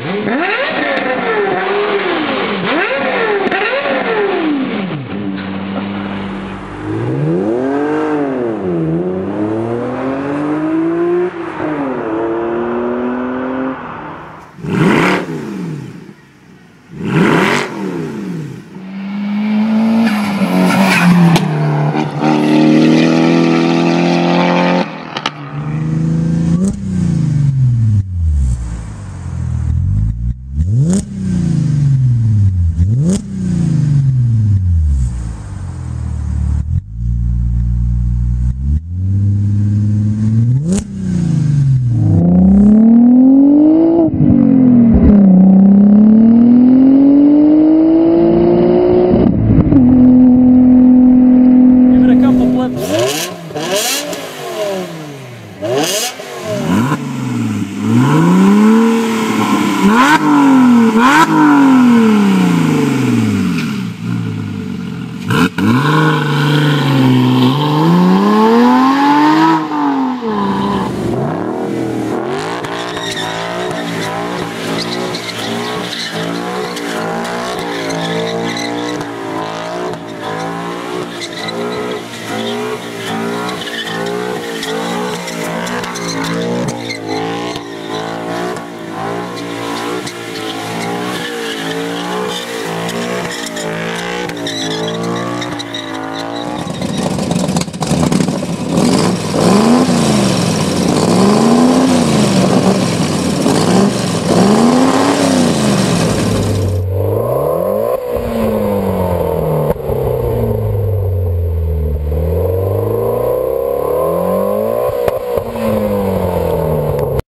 Mm-hmm. Mm-hmm.